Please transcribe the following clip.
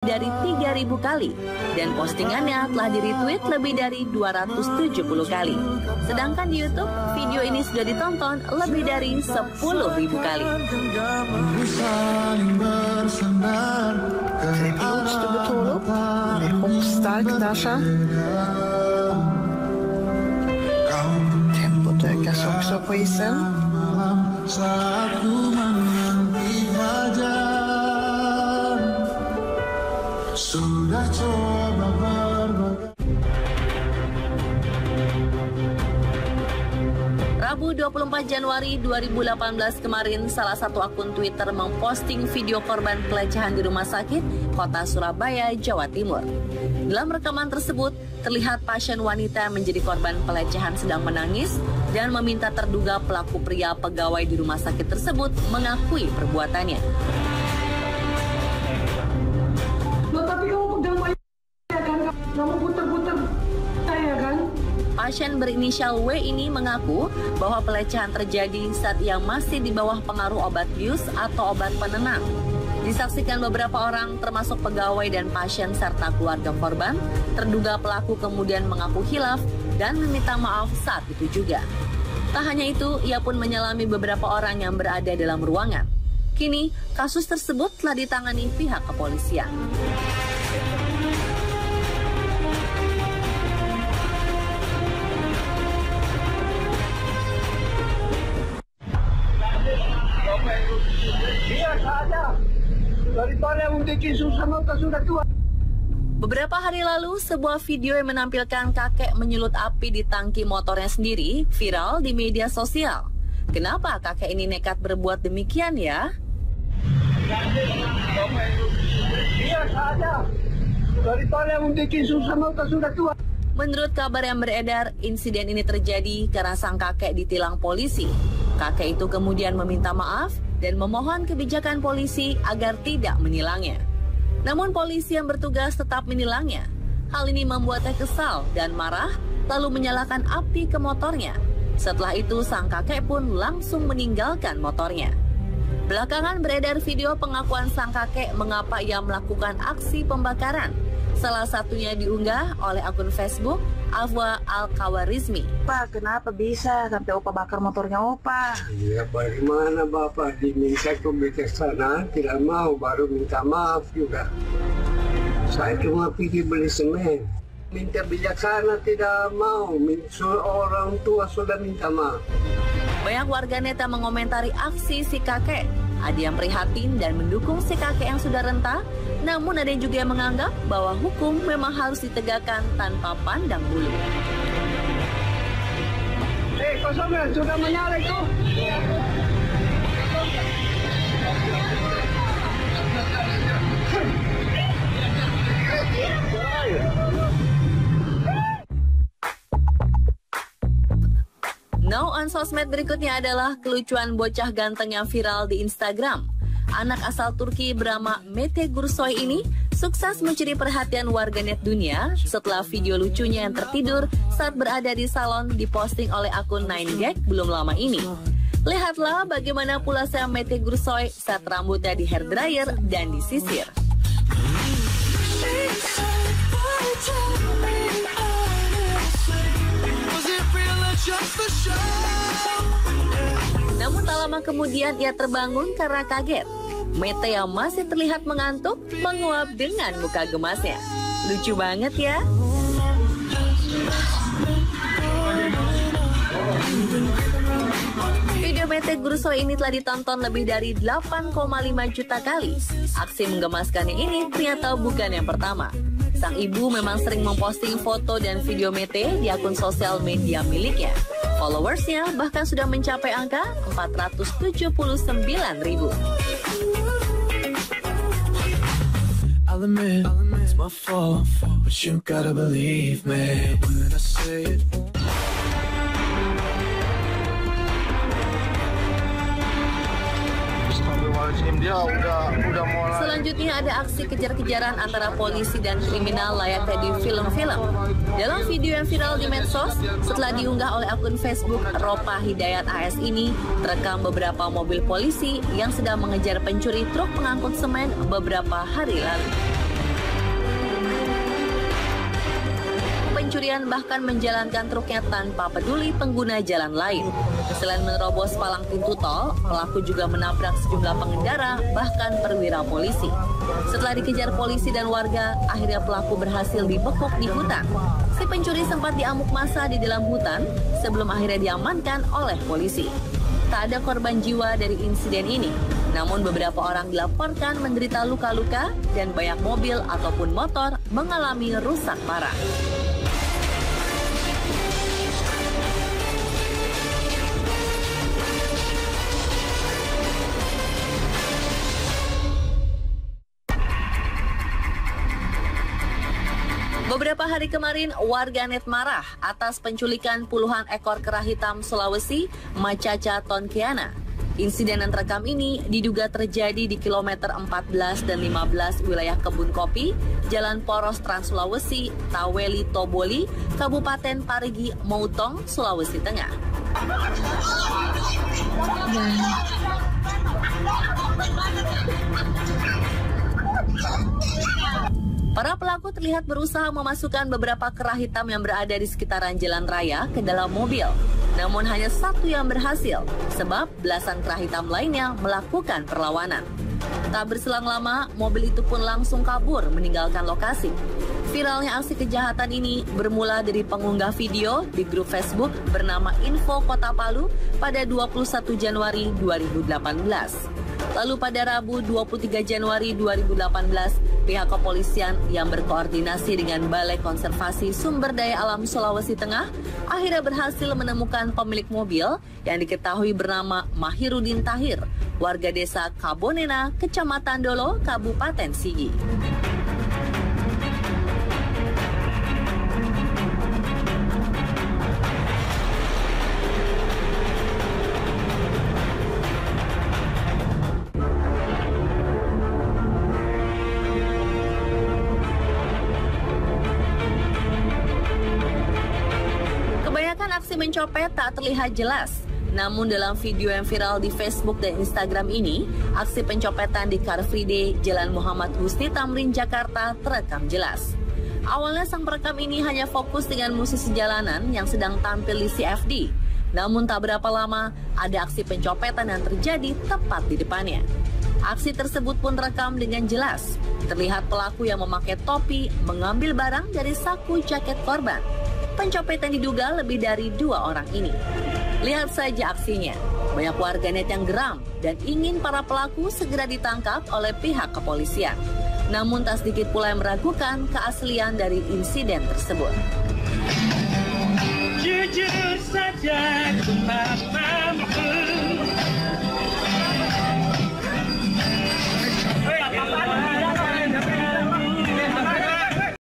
dari 3.000 kali dan postingannya telah di-retweet lebih dari 270 kali. Sedangkan di YouTube, video ini sudah ditonton lebih dari 10.000 kali. Hoogste betul Stark Tempo ökas också på isen. Rabu 24 Januari 2018 kemarin, salah satu akun Twitter memposting video korban pelecehan di rumah sakit kota Surabaya, Jawa Timur. Dalam rekaman tersebut, terlihat pasien wanita menjadi korban pelecehan sedang menangis dan meminta terduga pelaku pria pegawai di rumah sakit tersebut mengakui perbuatannya. Pasien berinisial W ini mengaku bahwa pelecehan terjadi saat ia masih di bawah pengaruh obat bius atau obat penenang. Disaksikan beberapa orang termasuk pegawai dan pasien serta keluarga korban, terduga pelaku kemudian mengaku hilaf dan meminta maaf saat itu juga. Tak hanya itu, ia pun menyelami beberapa orang yang berada dalam ruangan. Kini, kasus tersebut telah ditangani pihak kepolisian. Sudah tua. Beberapa hari lalu, sebuah video yang menampilkan kakek menyulut api di tangki motornya sendiri viral di media sosial. Kenapa kakek ini nekat berbuat demikian ya? Iya saja. Daripada sudah tua. Menurut kabar yang beredar, insiden ini terjadi karena sang kakek ditilang polisi. Kakek itu kemudian meminta maaf dan memohon kebijakan polisi agar tidak menilangnya. Namun polisi yang bertugas tetap menilangnya. Hal ini membuatnya kesal dan marah, lalu menyalakan api ke motornya. Setelah itu, sang kakek pun langsung meninggalkan motornya. Belakangan beredar video pengakuan sang kakek mengapa ia melakukan aksi pembakaran. Salah satunya diunggah oleh akun Facebook Afwa Al-Kawarizmi. Pak, kenapa bisa sampai Opa bakar motornya Opa? Ya bagaimana Bapak diminta kebijaksanaan tidak mau baru minta maaf juga. Saya cuma pergi beli semen. Minta bijaksana tidak mau. Orang tua sudah minta maaf. Banyak warganet yang mengomentari aksi si kakek. Ada yang prihatin dan mendukung si kakek yang sudah renta, namun ada yang juga yang menganggap bahwa hukum memang harus ditegakkan tanpa pandang bulu. Eh, kosongnya sudah menyala itu. Now on sosmed berikutnya adalah kelucuan bocah ganteng yang viral di Instagram. Anak asal Turki bernama Mete Gursoy ini sukses mencuri perhatian warganet dunia setelah video lucunya yang tertidur saat berada di salon diposting oleh akun 9gag belum lama ini. Lihatlah bagaimana pula saya Mete Gursoy saat rambutnya di hair dryer dan disisir. Namun tak lama kemudian ia terbangun karena kaget. Mete yang masih terlihat mengantuk menguap dengan muka gemasnya. Lucu banget ya. Video Mete Gurso ini telah ditonton lebih dari 8,5 juta kali. Aksi menggemaskannya ini ternyata bukan yang pertama. Sang ibu memang sering memposting foto dan video Mete di akun sosial media miliknya. Followersnya bahkan sudah mencapai angka 479 ribu. Dia udah udah mulai Selanjutnya ada aksi kejar-kejaran antara polisi dan kriminal layaknya di film-film. Dalam video yang viral di medsos, setelah diunggah oleh akun Facebook Ropa Hidayat AS ini, terekam beberapa mobil polisi yang sedang mengejar pencuri truk pengangkut semen beberapa hari lalu. Kemudian bahkan menjalankan truknya tanpa peduli pengguna jalan lain. Selain menerobos palang pintu tol, pelaku juga menabrak sejumlah pengendara, bahkan perwira polisi. Setelah dikejar polisi dan warga, akhirnya pelaku berhasil dibekuk di hutan. Si pencuri sempat diamuk masa di dalam hutan sebelum akhirnya diamankan oleh polisi. Tak ada korban jiwa dari insiden ini, namun beberapa orang dilaporkan menderita luka-luka dan banyak mobil ataupun motor mengalami rusak parah. Beberapa hari kemarin, warganet marah atas penculikan puluhan ekor kera hitam Sulawesi, Macaca tonkeana. Insiden yang terekam ini diduga terjadi di kilometer 14 dan 15 wilayah kebun kopi, Jalan Poros Trans Sulawesi, Taweli Toboli, Kabupaten Parigi, Moutong, Sulawesi Tengah. Para pelaku terlihat berusaha memasukkan beberapa kerah hitam yang berada di sekitaran jalan raya ke dalam mobil. Namun hanya satu yang berhasil, sebab belasan kerah hitam lainnya melakukan perlawanan. Tak berselang lama, mobil itu pun langsung kabur meninggalkan lokasi. Viralnya aksi kejahatan ini bermula dari pengunggah video di grup Facebook bernama Info Kota Palu pada 21 Januari 2018. Lalu pada Rabu 23 Januari 2018, pihak kepolisian yang berkoordinasi dengan Balai Konservasi Sumber Daya Alam Sulawesi Tengah akhirnya berhasil menemukan pemilik mobil yang diketahui bernama Mahirudin Tahir, warga desa Kabonena, Kecamatan Dolo, Kabupaten Sigi. Aksi mencopet tak terlihat jelas. Namun dalam video yang viral di Facebook dan Instagram ini, aksi pencopetan di Car Free Day Jalan Muhammad Husni Tamrin Jakarta terekam jelas. Awalnya sang perekam ini hanya fokus dengan musisi jalanan yang sedang tampil di CFD. Namun tak berapa lama, ada aksi pencopetan yang terjadi tepat di depannya. Aksi tersebut pun rekam dengan jelas. Terlihat pelaku yang memakai topi mengambil barang dari saku jaket korban pencopetan diduga lebih dari dua orang ini. Lihat saja aksinya. Banyak warganet yang geram dan ingin para pelaku segera ditangkap oleh pihak kepolisian. Namun tak sedikit pula yang meragukan keaslian dari insiden tersebut. Jujur saja,